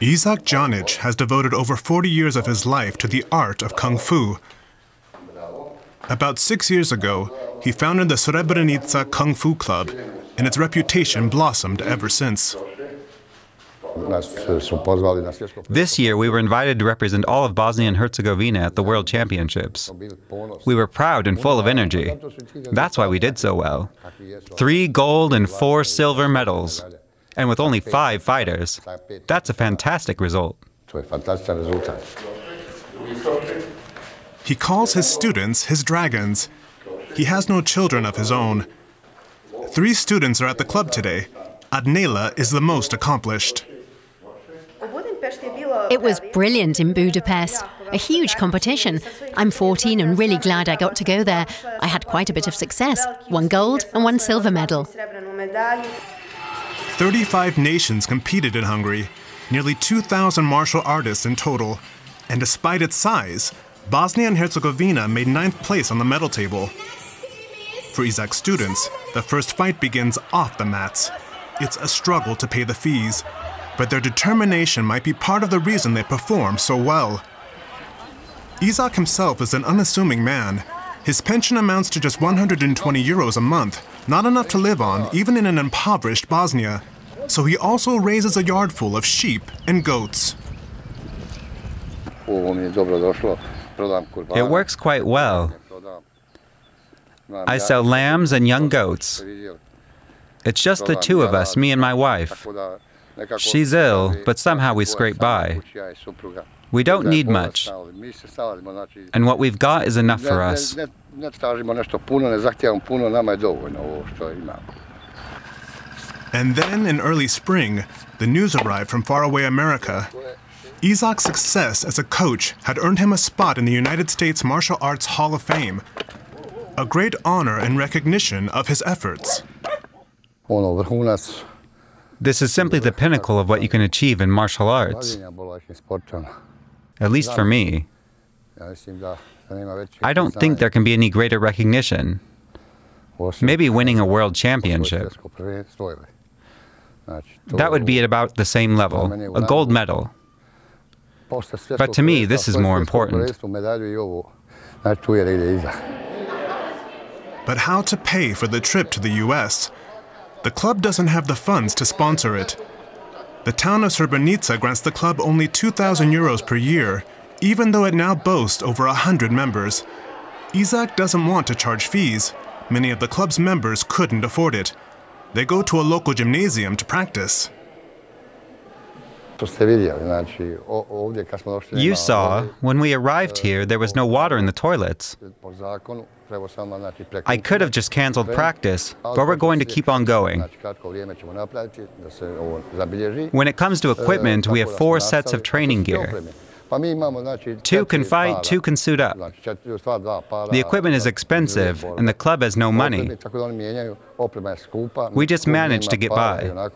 Isak Dzanic has devoted over 40 years of his life to the art of Kung Fu. About six years ago, he founded the Srebrenica Kung Fu Club, and its reputation blossomed ever since. This year, we were invited to represent all of Bosnia and Herzegovina at the World Championships. We were proud and full of energy. That's why we did so well. Three gold and four silver medals, and with only five fighters. That's a fantastic result. He calls his students his dragons. He has no children of his own. Three students are at the club today. Adnela is the most accomplished. It was brilliant in Budapest. A huge competition. I'm 14 and really glad I got to go there. I had quite a bit of success one gold and one silver medal. 35 nations competed in Hungary, nearly 2,000 martial artists in total. And despite its size, Bosnia and Herzegovina made ninth place on the medal table. For Isak's students, the first fight begins off the mats. It's a struggle to pay the fees, but their determination might be part of the reason they perform so well. Isak himself is an unassuming man. His pension amounts to just 120 euros a month, not enough to live on even in an impoverished Bosnia. So he also raises a yard full of sheep and goats. It works quite well. I sell lambs and young goats. It's just the two of us, me and my wife. She's ill, but somehow we scrape by. We don't need much. And what we've got is enough for us. And then in early spring, the news arrived from faraway America. Isak's success as a coach had earned him a spot in the United States Martial Arts Hall of Fame, a great honor and recognition of his efforts. This is simply the pinnacle of what you can achieve in martial arts, at least for me. I don't think there can be any greater recognition. Maybe winning a world championship. That would be at about the same level, a gold medal. But to me, this is more important. But how to pay for the trip to the US? The club doesn't have the funds to sponsor it. The town of Srebrenica grants the club only 2,000 euros per year, even though it now boasts over 100 members. Isak doesn't want to charge fees. Many of the club's members couldn't afford it. They go to a local gymnasium to practice. You saw, when we arrived here, there was no water in the toilets. I could have just canceled practice, but we're going to keep on going. When it comes to equipment, we have four sets of training gear. Two can fight, two can suit up. The equipment is expensive, and the club has no money. We just manage to get by.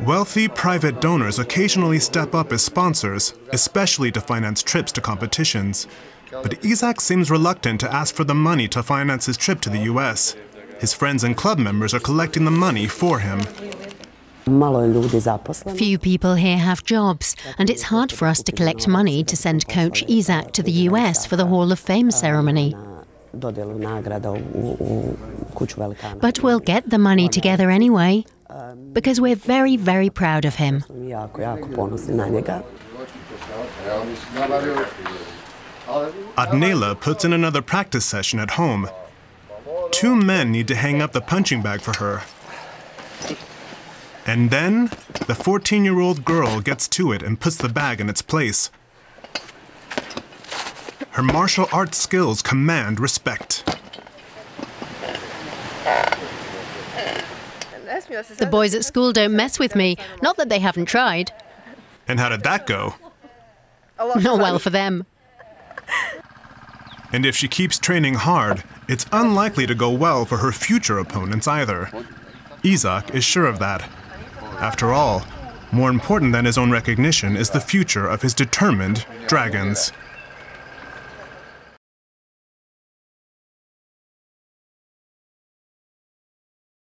Wealthy private donors occasionally step up as sponsors, especially to finance trips to competitions. But Isak seems reluctant to ask for the money to finance his trip to the US. His friends and club members are collecting the money for him. Few people here have jobs, and it's hard for us to collect money to send coach Isak to the US for the Hall of Fame ceremony. But we'll get the money together anyway, because we're very, very proud of him. Adnela puts in another practice session at home. Two men need to hang up the punching bag for her. And then, the 14 year old girl gets to it and puts the bag in its place. Her martial arts skills command respect. The boys at school don't mess with me, not that they haven't tried. And how did that go? Not well for them. And if she keeps training hard, it's unlikely to go well for her future opponents either. Isak is sure of that. After all, more important than his own recognition is the future of his determined dragons.